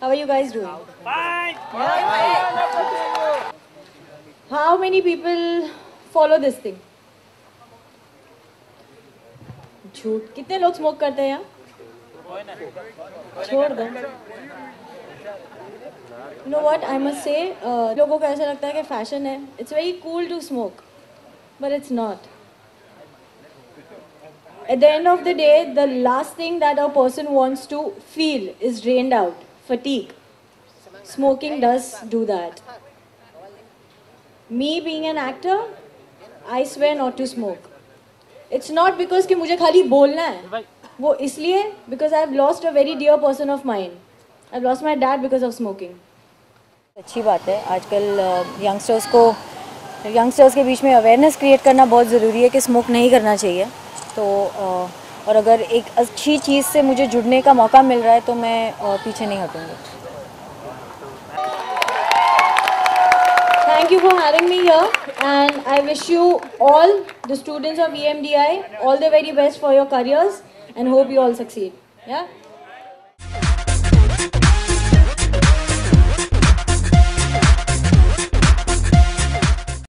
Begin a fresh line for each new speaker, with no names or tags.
How are you guys doing?
Fine.
How many people follow this thing? झूठ कितने लोग smoke करते हैं यहाँ छोड़ दो know what I must say लोगों को ऐसा लगता है कि फैशन है it's very cool to smoke but it's not At the end of the day, the last thing that a person wants to feel is drained out, fatigue. Smoking does do that. Me being an actor, I swear not to smoke. It's not because कि मुझे खाली बोलना है वो इसलिए because I've lost a very dear person of mine. I've lost my dad because of smoking.
अच्छी बात है आजकल यंगस्टर्स को यंगस्टर्स के बीच में अवेयरनेस क्रिएट करना बहुत ज़रूरी है कि स्मोक नहीं करना चाहिए तो अ, और अगर एक अच्छी चीज़ से मुझे जुड़ने का मौका मिल रहा है तो मैं पीछे नहीं हटूँगी
Thank you for having me here and I wish you all, the students of EMDI, all the very best for your careers and hope you all succeed. Yeah?